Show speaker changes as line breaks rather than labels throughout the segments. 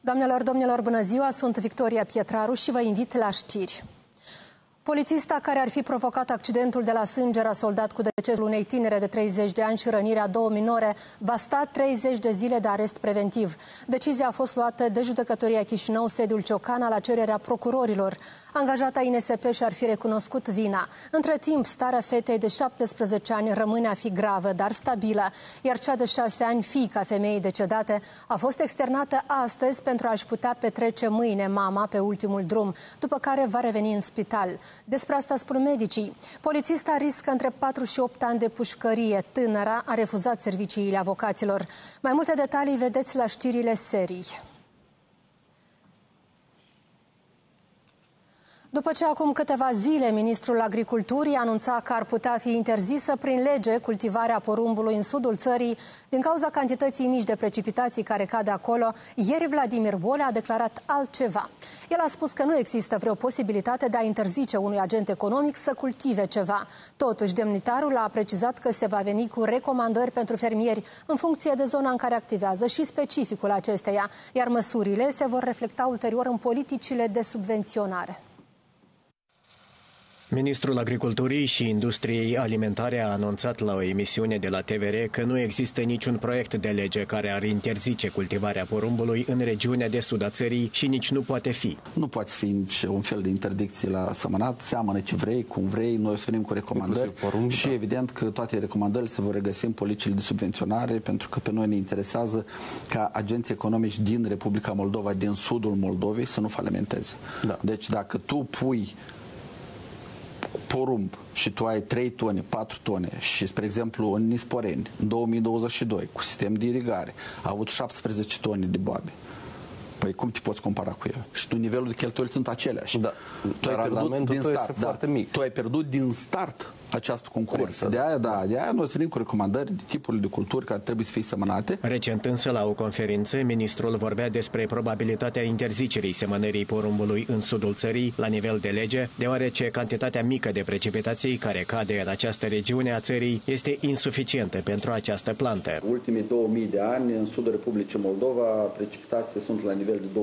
Doamnelor, domnilor, bună ziua! Sunt Victoria Pietraru și vă invit la știri. Polițista care ar fi provocat accidentul de la Sânger a soldat cu decesul unei tinere de 30 de ani și rănirea două minore va sta 30 de zile de arest preventiv. Decizia a fost luată de judecătoria Chișinău, sediul Ciocana, la cererea procurorilor. Angajata INSP și-ar fi recunoscut vina. Între timp, starea fetei de 17 ani rămâne a fi gravă, dar stabilă, iar cea de 6 ani, fiica femeii decedate, a fost externată astăzi pentru a-și putea petrece mâine mama pe ultimul drum, după care va reveni în spital. Despre asta spun medicii. Polițista riscă între 4 și 8 ani de pușcărie. Tânăra a refuzat serviciile avocaților. Mai multe detalii vedeți la știrile serii. După ce acum câteva zile ministrul agriculturii anunța că ar putea fi interzisă prin lege cultivarea porumbului în sudul țării din cauza cantității mici de precipitații care cade acolo, ieri Vladimir Bolea a declarat altceva. El a spus că nu există vreo posibilitate de a interzice unui agent economic să cultive ceva. Totuși, demnitarul a precizat că se va veni cu recomandări pentru fermieri în funcție de zona în care activează și specificul acesteia, iar măsurile se vor reflecta ulterior în politicile de subvenționare.
Ministrul Agriculturii și Industriei Alimentare a anunțat la o emisiune de la TVR că nu există niciun proiect de lege care ar interzice cultivarea porumbului în regiunea de sud a țării și nici nu poate fi.
Nu poate fi nici un fel de interdicție la sămănat, seamănă ce vrei, cum vrei, noi o să venim cu recomandări porumb, și da. evident că toate recomandările se vor regăsi în politicile de subvenționare pentru că pe noi ne interesează ca agenții economici din Republica Moldova, din sudul Moldovei să nu falimenteze. Da. Deci dacă tu pui porumb și tu ai 3 tone, 4 tone și, spre exemplu, în Nisporeni, în 2022, cu sistem de irigare, a avut 17 tone de boabe. Păi cum te poți compara cu el? Și tu nivelul de cheltuieli sunt aceleași.
Da. Tu ai pierdut din start. Da. Foarte mic.
Tu ai pierdut din start această concurență. De aia, da, de aia noi venim cu recomandări de tipurile de culturi care trebuie să fie semănate.
Recent însă, la o conferință, ministrul vorbea despre probabilitatea interzicerii semănării porumbului în sudul țării la nivel de lege, deoarece cantitatea mică de precipitații care cade în această regiune a țării este insuficientă pentru această plantă.
Ultimii 2000 de ani, în sudul Republicii Moldova, precipitații sunt la nivel de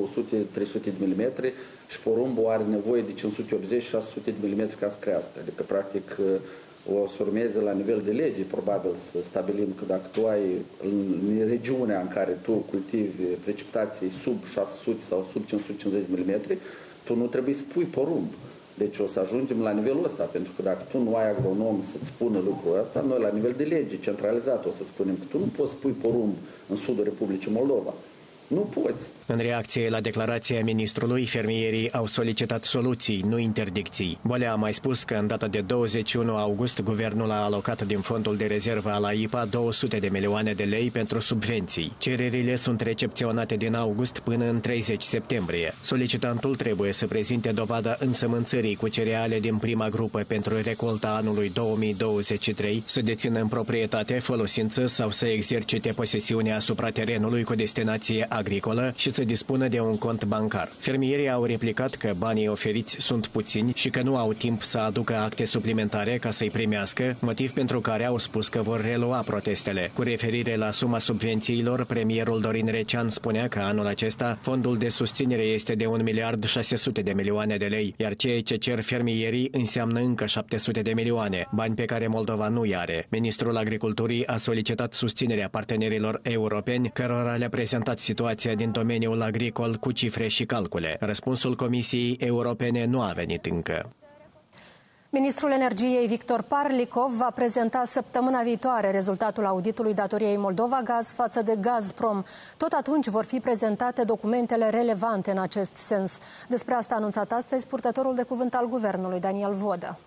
200-300 de milimetri, și porumbul are nevoie de 580-600 de mm ca să crească. Adică, practic, o să urmeze la nivel de lege, probabil să stabilim că dacă tu ai în regiunea în care tu cultivi precipitații sub 600 sau sub 550 mm, tu nu trebuie să pui porumb. Deci o să ajungem la nivelul ăsta, pentru că dacă tu nu ai agronom să-ți spună lucrul ăsta, noi la nivel de lege centralizat o să spunem că tu nu poți să pui porumb în sudul Republicii Moldova. Nu poți.
În reacție la declarația ministrului, fermierii au solicitat soluții, nu interdicții. Bolea a mai spus că în data de 21 august, guvernul a alocat din fondul de rezervă al AIPA 200 de milioane de lei pentru subvenții. Cererile sunt recepționate din august până în 30 septembrie. Solicitantul trebuie să prezinte dovada însămânțării cu cereale din prima grupă pentru recolta anului 2023, să dețină în proprietate, folosință sau să exercite posesiunea asupra terenului cu destinație agricolă și să dispună de un cont bancar. Fermierii au replicat că banii oferiți sunt puțini și că nu au timp să aducă acte suplimentare ca să-i primească, motiv pentru care au spus că vor relua protestele. Cu referire la suma subvențiilor, premierul Dorin Recean spunea că anul acesta fondul de susținere este de 1 miliard 600 de milioane de lei, iar ceea ce cer fermierii înseamnă încă 700 de milioane, bani pe care Moldova nu are. Ministrul Agriculturii a solicitat susținerea partenerilor europeni, cărora le-a prezentat situația din domeniul agricol cu cifre și calcule. Răspunsul Comisiei Europene nu a venit încă.
Ministrul Energiei Victor Parlikov va prezenta săptămâna viitoare rezultatul auditului datoriei Moldova Gaz față de Gazprom. Tot atunci vor fi prezentate documentele relevante în acest sens. Despre asta a anunțat astăzi purtătorul de cuvânt al guvernului, Daniel Vodă.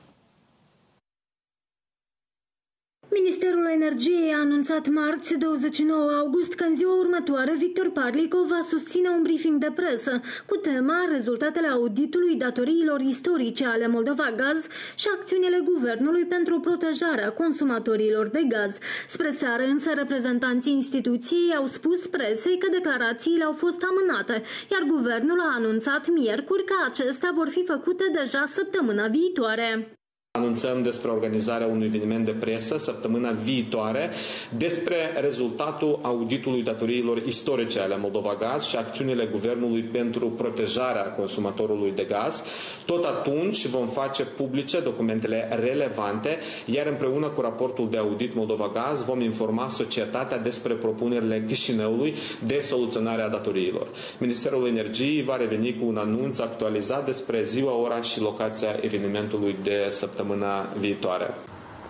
Ministerul Energiei a anunțat marți, 29 august, că în ziua următoare Victor Parlicov va susține un briefing de presă cu tema rezultatele auditului datoriilor istorice ale Moldova Gaz și acțiunile guvernului pentru protejarea consumatorilor de gaz. Spre seară, însă, reprezentanții instituției au spus presei că declarațiile au fost amânate, iar guvernul a anunțat miercuri că acestea vor fi făcute deja săptămâna viitoare.
Anunțăm despre organizarea unui eveniment de presă săptămâna viitoare despre rezultatul auditului datoriilor istorice ale Moldova Gaz și acțiunile guvernului pentru protejarea consumatorului de gaz. Tot atunci vom face publice documentele relevante, iar împreună cu raportul de audit Moldova Gaz vom informa societatea despre propunerile Chișinăului de soluționare a datoriilor. Ministerul Energiei va reveni cu un anunț actualizat despre ziua, ora și locația evenimentului de săptămână săptămâna viitoare.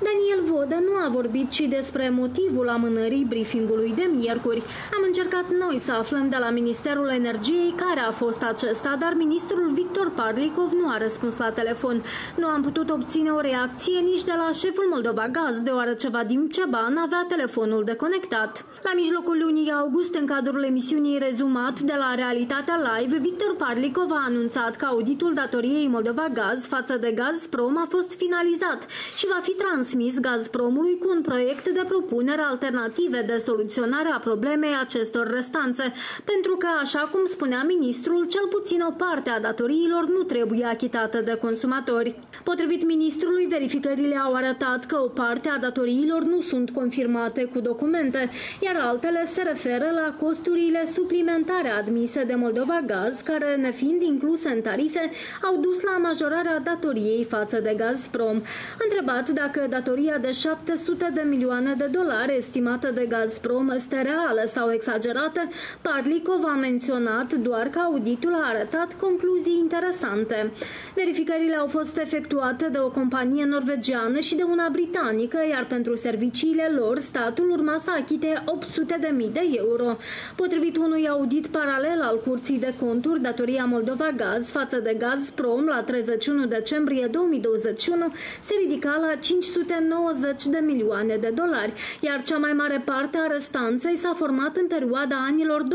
Daniel Vodă nu a vorbit și despre motivul amânării briefingului de miercuri. Am încercat noi să aflăm de la Ministerul Energiei care a fost acesta, dar ministrul Victor Parlikov nu a răspuns la telefon. Nu am putut obține o reacție nici de la șeful Moldova Gaz, deoarece Vadim Ceban avea telefonul deconectat. La mijlocul lunii august, în cadrul emisiunii Rezumat de la Realitatea Live, Victor Parlikov a anunțat că auditul datoriei Moldova Gaz față de Gazprom a fost finalizat și va fi trans transmis Gazpromului cu un proiect de propunere alternative de soluționare a problemei acestor restanțe, pentru că, așa cum spunea ministrul, cel puțin o parte a datoriilor nu trebuie achitată de consumatori. Potrivit ministrului, verificările au arătat că o parte a datoriilor nu sunt confirmate cu documente, iar altele se referă la costurile suplimentare admise de Moldova Gaz, care, nefiind incluse în tarife, au dus la majorarea datoriei față de Gazprom. Întrebat dacă datoria de 700 de milioane de dolari estimată de Gazprom este reală sau exagerată, Parlikov a menționat doar că auditul a arătat concluzii interesante. Verificările au fost efectuate de o companie norvegiană și de una britanică, iar pentru serviciile lor, statul urma să achite 800 de mii de euro. Potrivit unui audit paralel al Curții de Conturi, datoria Moldova Gaz față de Gazprom la 31 decembrie 2021 se ridica la 500 290 de milioane de dolari, iar cea mai mare parte a restanței s-a format în perioada anilor 2011-2015.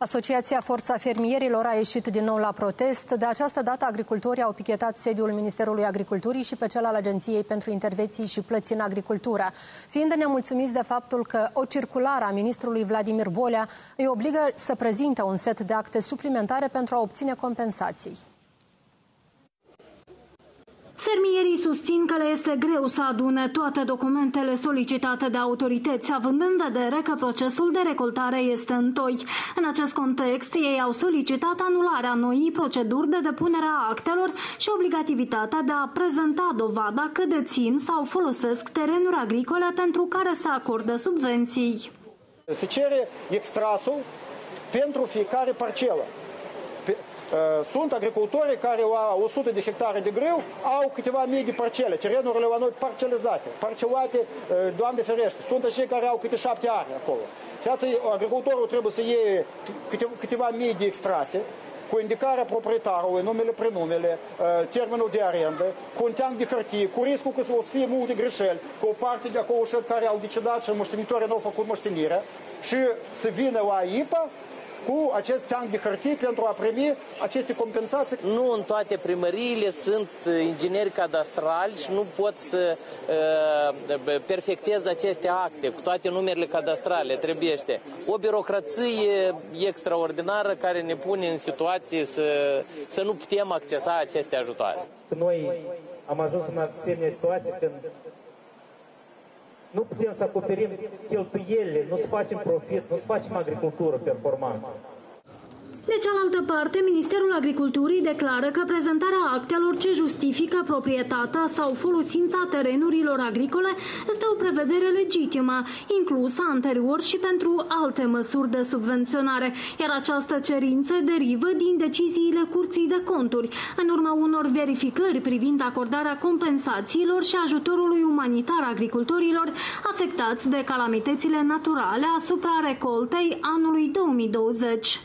Asociația Forța Fermierilor a ieșit din nou la protest. De această dată, agricultorii au pichetat sediul Ministerului Agriculturii și pe cel al Agenției pentru Intervenții și Plăți în Agricultură, fiind nemulțumiți de faptul că o circulară a ministrului Vladimir Bolea îi obligă să prezinte un set de acte suplimentare pentru a obține compensații.
Fermierii susțin că le este greu să adune toate documentele solicitate de autorități, având în vedere că procesul de recoltare este întoi. În acest context, ei au solicitat anularea noii proceduri de depunere a actelor și obligativitatea de a prezenta dovada că dețin sau folosesc terenuri agricole pentru care se acordă subvenții.
Se cere extrasul pentru fiecare parcelă. Uh, sunt agricultori care au 100 de hectare de greu, au câteva mii de parcele, terenurile la noi parcelizate, parcelate, uh, Doamne ferește, sunt cei care au câte șapte ani acolo. Și atât agricultorul trebuie să iei câteva, câteva mii de extrase, cu indicarea proprietarului, numele, prenumele, uh, termenul de arendă, cu un teanc de hârtie, cu riscul că o să fie multe greșeli, cu o parte de acolo care au decidat și moștenitorii nu au făcut moștenirea și să vină la IPA cu acest teanc de hârtie pentru a primi aceste compensații.
Nu în toate primăriile sunt uh, ingineri cadastrali și nu pot să uh, perfecteze aceste acte cu toate numerele cadastrale. Trebuiește o birocrație extraordinară care ne pune în situație să, să nu putem accesa aceste ajutoare.
Noi am ajuns în asemenea situație când nu putem să acoperim cheltuielile, nu să facem profit, nu să facem agricultură performantă.
De cealaltă parte, Ministerul Agriculturii declară că prezentarea actelor ce justifică proprietatea sau folosința terenurilor agricole este o prevedere legitimă, inclusă anterior și pentru alte măsuri de subvenționare, iar această cerință derivă din deciziile Curții de Conturi, în urma unor verificări privind acordarea compensațiilor și ajutorului umanitar agricultorilor afectați de calamitățile naturale asupra recoltei anului 2020.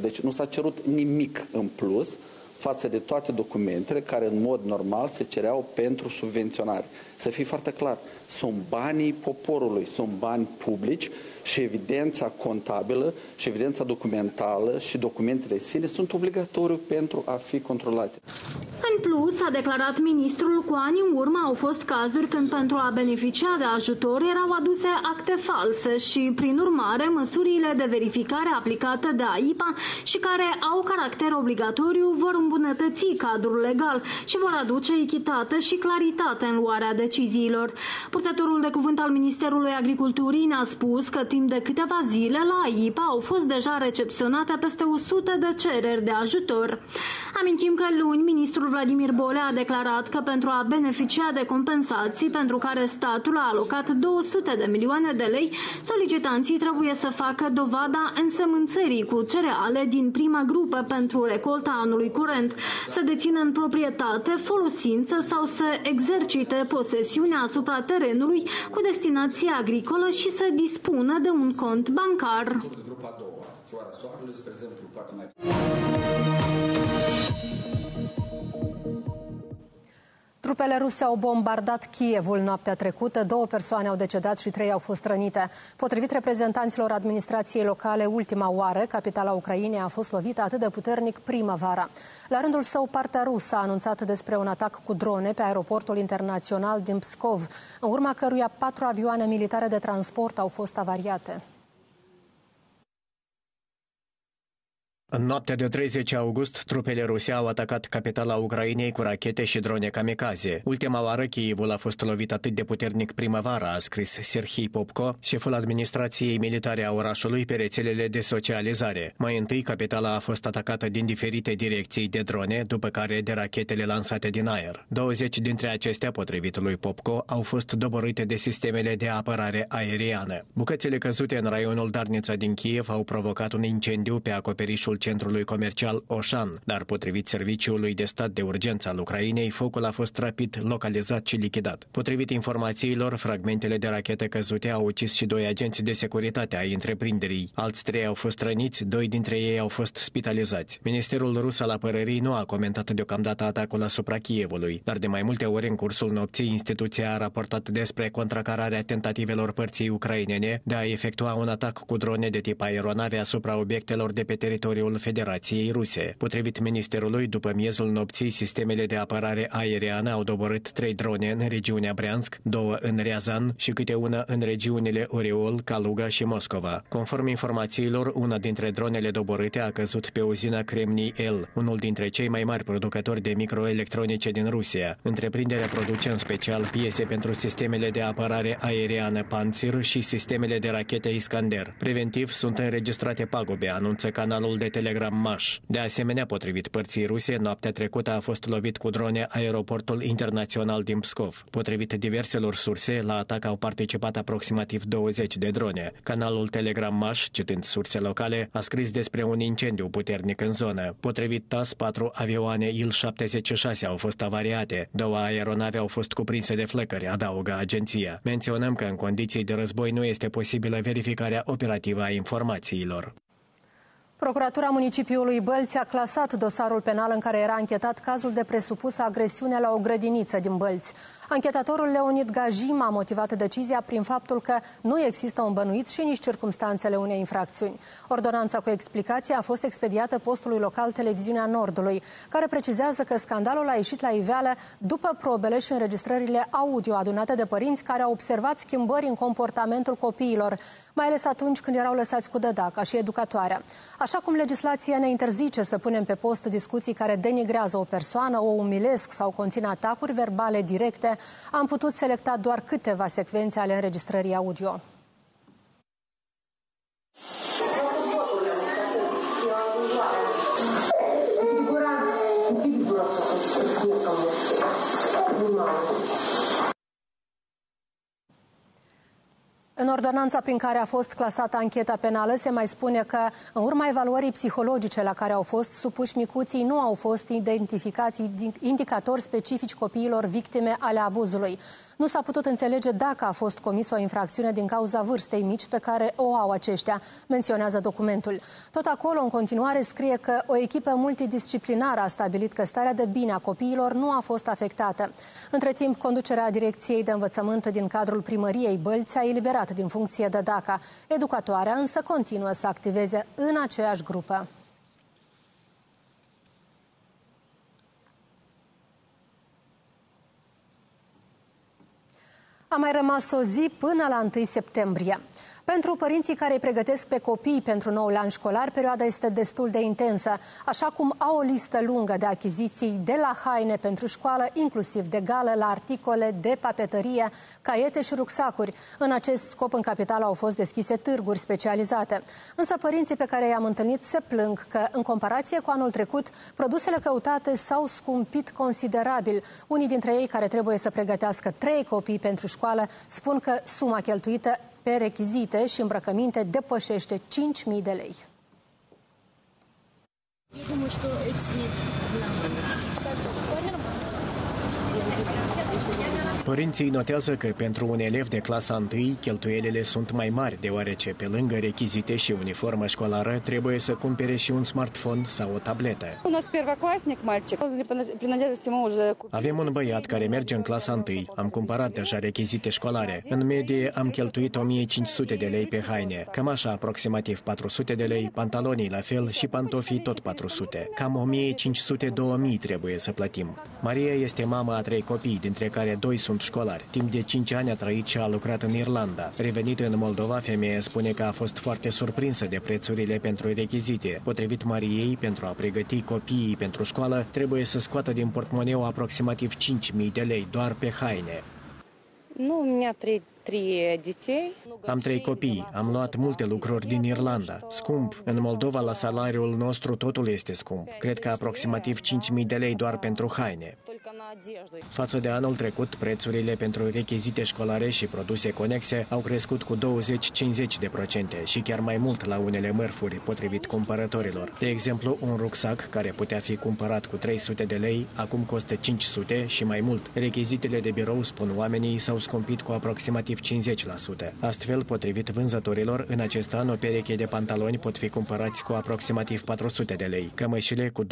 Deci nu s-a cerut nimic în plus față de toate documentele care în mod normal se cereau pentru subvenționare. Să fie foarte clar, sunt banii poporului, sunt bani publici și evidența contabilă și evidența documentală și documentele sine sunt obligatoriu pentru a fi controlate.
În plus, a declarat ministrul, cu ani în urmă au fost cazuri când pentru a beneficia de ajutor erau aduse acte false și, prin urmare, măsurile de verificare aplicate de AIPA și care au caracter obligatoriu vor îmbunătăți cadrul legal și vor aduce echitate și claritate în luarea deciziilor. Purtătorul de cuvânt al Ministerului Agriculturii ne-a spus că timp de câteva zile la AIPA au fost deja recepționate peste 100 de cereri de ajutor. Amintim că luni ministrul Vladimir Bole a declarat că pentru a beneficia de compensații pentru care statul a alocat 200 de milioane de lei, solicitanții trebuie să facă dovada însemânțării cu cereale din prima grupă pentru recolta anului curent, să dețină în proprietate, folosință sau să exercite posesiunea asupra terenului cu destinație agricolă și să dispună de un cont bancar.
Trupele ruse au bombardat Kievul noaptea trecută, două persoane au decedat și trei au fost rănite. Potrivit reprezentanților administrației locale, ultima oară, capitala Ucrainei a fost lovită atât de puternic primăvara. La rândul său, partea rusă a anunțat despre un atac cu drone pe aeroportul internațional din Pskov, în urma căruia patru avioane militare de transport au fost avariate.
În noaptea de 30 august, trupele ruse au atacat capitala Ucrainei cu rachete și drone kamikaze. Ultima oară, Kievul a fost lovit atât de puternic primăvara, a scris Serhii Popko, șeful administrației militare a orașului pe rețelele de socializare. Mai întâi, capitala a fost atacată din diferite direcții de drone, după care de rachetele lansate din aer. 20 dintre acestea, potrivit lui Popko, au fost doborâte de sistemele de apărare aeriană. Bucățile căzute în raionul Darnița din Kiev au provocat un incendiu pe acoperișul centrului comercial Oșan, dar potrivit Serviciului de Stat de Urgență al Ucrainei, focul a fost rapid localizat și lichidat. Potrivit informațiilor, fragmentele de rachete căzute au ucis și doi agenți de securitate ai întreprinderii. Alți trei au fost răniți, doi dintre ei au fost spitalizați. Ministerul rus al apărării nu a comentat deocamdată atacul asupra Kievului, dar de mai multe ori în cursul nopții instituția a raportat despre contracararea tentativelor părții ucrainene de a efectua un atac cu drone de tip aeronave asupra obiectelor de pe teritoriul teritoriul Federației Ruse. Potrivit ministerului, după miezul nopții, sistemele de apărare aeriană au doborât trei drone în regiunea Breansk, două în Riazan și câte una în regiunile Oriol, Kaluga și Moscova. Conform informațiilor, una dintre dronele doborâte a căzut pe uzina Kremni El, unul dintre cei mai mari producători de microelectronice din Rusia. Întreprinderea produce în special piese pentru sistemele de apărare aeriană Panzer și sistemele de rachete Iskander. Preventiv sunt înregistrate pagube, anunță canalul de Telegram Maș. De asemenea, potrivit părții ruse, noaptea trecută a fost lovit cu drone aeroportul internațional din Pskov. Potrivit diverselor surse, la atac au participat aproximativ 20 de drone. Canalul Telegram Maș, citând surse locale, a scris despre un incendiu puternic în zonă. Potrivit TAS, patru avioane Il-76 au fost avariate, două aeronave au fost cuprinse de flăcări, adaugă agenția. Menționăm că în condiții de război nu este posibilă verificarea operativă a informațiilor.
Procuratura municipiului Bălți a clasat dosarul penal în care era închetat cazul de presupusă agresiune la o grădiniță din Bălți. Anchetatorul Leonid Gajim a motivat decizia prin faptul că nu există un bănuit și nici circumstanțele unei infracțiuni. Ordonanța cu explicație a fost expediată postului local Televiziunea Nordului, care precizează că scandalul a ieșit la iveală după probele și înregistrările audio adunate de părinți care au observat schimbări în comportamentul copiilor, mai ales atunci când erau lăsați cu dădaca și educatoarea. Așa cum legislația ne interzice să punem pe post discuții care denigrează o persoană, o umilesc sau conțin atacuri verbale directe, am putut selecta doar câteva secvențe ale înregistrării audio. În ordonanța prin care a fost clasată ancheta penală se mai spune că în urma evaluării psihologice la care au fost supuși micuții nu au fost identificați indicatori specifici copiilor victime ale abuzului. Nu s-a putut înțelege dacă a fost comis o infracțiune din cauza vârstei mici pe care o au aceștia, menționează documentul. Tot acolo, în continuare, scrie că o echipă multidisciplinară a stabilit că starea de bine a copiilor nu a fost afectată. Între timp, conducerea Direcției de Învățământ din cadrul primăriei Bălți a eliberat din funcție de DACA. Educatoarea însă continuă să activeze în aceeași grupă. A mai rămas o zi până la 1 septembrie. Pentru părinții care îi pregătesc pe copii pentru noul an școlar, perioada este destul de intensă, așa cum au o listă lungă de achiziții de la haine pentru școală, inclusiv de gală, la articole de papetărie, caiete și rucsacuri. În acest scop, în capital au fost deschise târguri specializate. Însă părinții pe care i-am întâlnit se plâng că, în comparație cu anul trecut, produsele căutate s-au scumpit considerabil. Unii dintre ei care trebuie să pregătească trei copii pentru școală spun că suma cheltuită pe rechizite și îmbrăcăminte depășește 5.000 de lei. Думаю, что эти
Părinții notează că pentru un elev de clasa 1 cheltuielile sunt mai mari, deoarece pe lângă rechizite și uniformă școlară trebuie să cumpere și un smartphone sau o tabletă. Avem un băiat care merge în clasa 1. Am cumpărat deja rechizite școlare. În medie am cheltuit 1500 de lei pe haine, cămașa aproximativ 400 de lei, pantalonii la fel și pantofii tot 400. Cam 1500-2000 trebuie să plătim. Maria este mama a trei copii, dintre care doi sunt sunt școlari. Timp de 5 ani a trăit și a lucrat în Irlanda. Revenită în Moldova, femeia spune că a fost foarte surprinsă de prețurile pentru rechizite. Potrivit Mariei, pentru a pregăti copiii pentru școală, trebuie să scoată din portmoneu aproximativ 5.000 de lei doar pe haine.
Nu, mi-a trei
am trei copii, am luat multe lucruri din Irlanda. Scump. În Moldova, la salariul nostru, totul este scump. Cred că aproximativ 5.000 de lei doar pentru haine. Față de anul trecut, prețurile pentru rechizite școlare și produse conexe au crescut cu 20-50 de procente și chiar mai mult la unele mărfuri, potrivit cumpărătorilor. De exemplu, un rucsac care putea fi cumpărat cu 300 de lei, acum costă 500 și mai mult. Rechizitele de birou, spun oamenii, s-au scumpit cu aproximativ 50%. Astfel, potrivit vânzătorilor, în acest an o pereche de pantaloni pot fi cumpărați cu aproximativ 400 de lei, cămășile cu 200-300.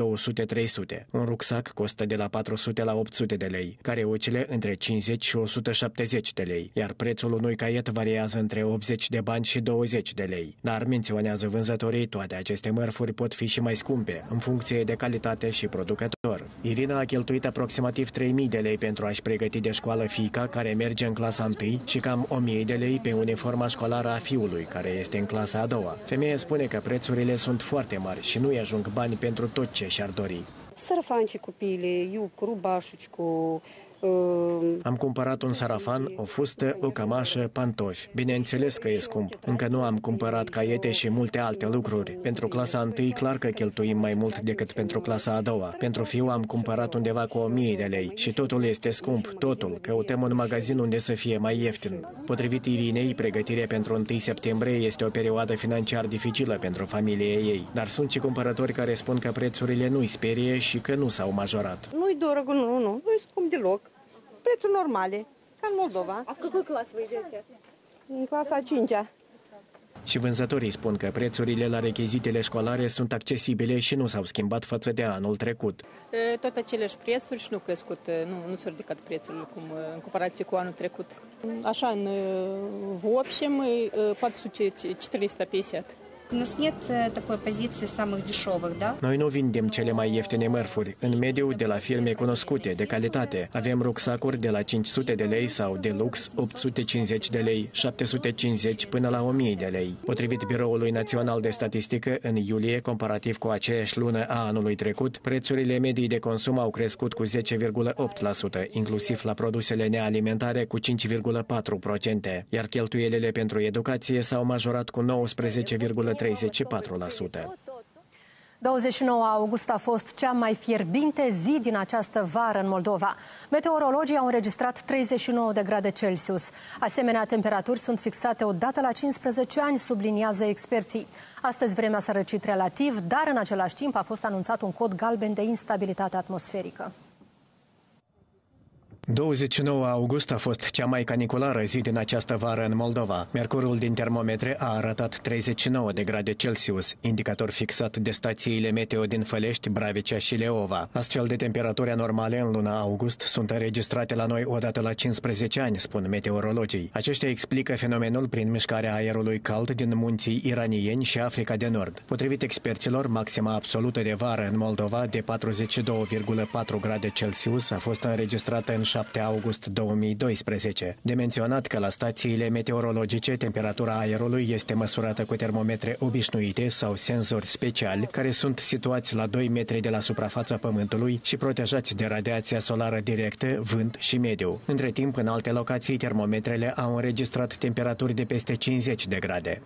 Un rucsac costă de la 400 la 800 de lei, careucile între 50 și 170 de lei, iar prețul unui caiet variază între 80 de bani și 20 de lei. Dar, menționează vânzătorii, toate aceste mărfuri pot fi și mai scumpe, în funcție de calitate și producător. Irina a cheltuit aproximativ 3000 de lei pentru a-și pregăti de școală fiica care merge în clasa 1 și cam 1000 de lei pe uniforma școlară a fiului, care este în clasa a doua. Femeia spune că prețurile sunt foarte mari și nu-i ajung bani pentru tot ce și-ar dori.
Сарафанчик купили, юбку, рубашечку,
am cumpărat un sarafan, o fustă, o cămașă, pantofi. Bineînțeles că e scump. Încă nu am cumpărat caiete și multe alte lucruri. Pentru clasa 1 clar că cheltuim mai mult decât pentru clasa a doua. Pentru fiu am cumpărat undeva cu 1000 de lei și totul este scump, totul. Căutăm un magazin unde să fie mai ieftin. Potrivit Irinei, pregătirea pentru 1 septembrie este o perioadă financiar dificilă pentru familia ei, dar sunt și cumpărători care spun că prețurile nu-i sperie și că nu s-au majorat.
Nu-i doră, nu, nu, nu-i scump deloc prețuri normale, ca în Moldova.
A câtă clasă vă идете?
În clasa 5 -a.
Și vânzătorii spun că prețurile la rechizitele școlare sunt accesibile și nu s-au schimbat față de anul trecut.
Tot aceleași prețuri și nu crescut, nu, nu s-au ridicat prețurile cum, în comparație cu anul trecut. Așa, în, в общем, 400-450.
У нас нет э, такой позиции самых дешевых, да?
Noi nu vindem cele mai ieftine mărfuri. În mediu, de la firme cunoscute, de calitate. Avem rucsacuri de la 500 de lei sau de lux 850 de lei, 750 până la 1000 de lei. Potrivit Biroului Național de Statistică, în iulie, comparativ cu aceeași lună a anului trecut, prețurile medii de consum au crescut cu 10,8%, inclusiv la produsele nealimentare cu 5,4%, iar cheltuielile pentru educație s-au majorat cu 19, 34%.
29 august a fost cea mai fierbinte zi din această vară în Moldova. Meteorologii au înregistrat 39 de grade Celsius. Asemenea, temperaturi sunt fixate odată la 15 ani, subliniază experții. Astăzi vremea s-a răcit relativ, dar în același timp a fost anunțat un cod galben de instabilitate atmosferică.
29 august a fost cea mai caniculară zi din această vară în Moldova. Mercurul din termometre a arătat 39 de grade Celsius, indicator fixat de stațiile meteo din Fălești, Bravicea și Leova. Astfel de temperaturi anormale în luna august sunt înregistrate la noi odată la 15 ani, spun meteorologii. Aceștia explică fenomenul prin mișcarea aerului cald din munții iranieni și Africa de Nord. Potrivit experților, maxima absolută de vară în Moldova de 42,4 grade Celsius a fost înregistrată în 7 august 2012. De menționat că la stațiile meteorologice temperatura aerului este măsurată cu termometre obișnuite sau senzori speciali care sunt situați la 2 metri de la suprafața Pământului și protejați de radiația solară directă, vânt și mediu. Între timp, în alte locații, termometrele au înregistrat temperaturi de peste 50 de grade.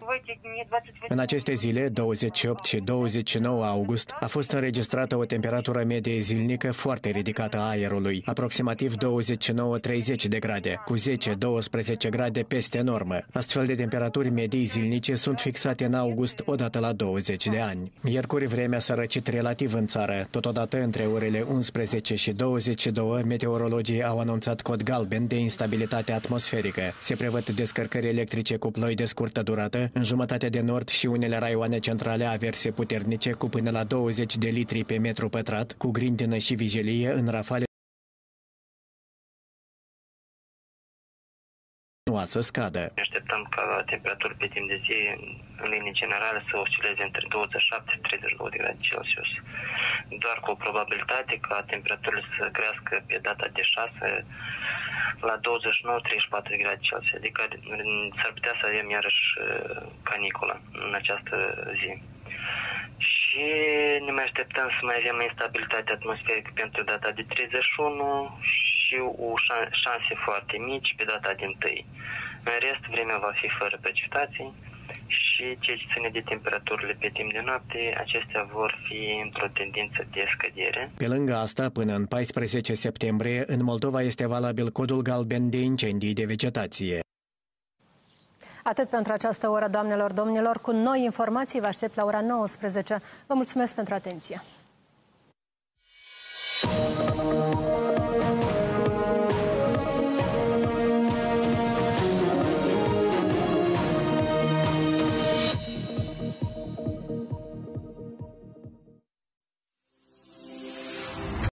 În aceste zile, 28 și 29 august, a fost înregistrată o temperatură medie zilnică foarte ridicată a aerului, aproximativ 20 29-30 de grade, cu 10-12 grade peste normă. Astfel de temperaturi medii zilnice sunt fixate în august odată la 20 de ani. Miercuri vremea s-a răcit relativ în țară. Totodată, între orele 11 și 22, meteorologii au anunțat cod galben de instabilitate atmosferică. Se prevăd descărcări electrice cu ploi de scurtă durată în jumătate de nord și unele raioane centrale averse puternice cu până la 20 de litri pe metru pătrat, cu grindină și vigilie în rafale continua să scadă.
Ne așteptăm ca temperaturile pe timp de zi, în linii generale, să oscileze între 27 și 32 de grade Celsius. Doar cu o probabilitate ca temperaturile să crească pe data de 6 la 29-34 de grade Celsius, adică s-ar putea să avem iarăși uh, caniculă în această zi. Și ne mai așteptăm să mai avem instabilitate atmosferică pentru data de 31 și o șanse foarte mici pe data din tâi. În rest, vremea va fi fără precipitații și ce ține de temperaturile pe timp de noapte, acestea vor fi într-o tendință de scădere.
Pe lângă asta, până în 14 septembrie, în Moldova este valabil codul galben de incendii de vegetație.
Atât pentru această oră, doamnelor, domnilor. Cu noi informații vă aștept la ora 19. Vă mulțumesc pentru atenție.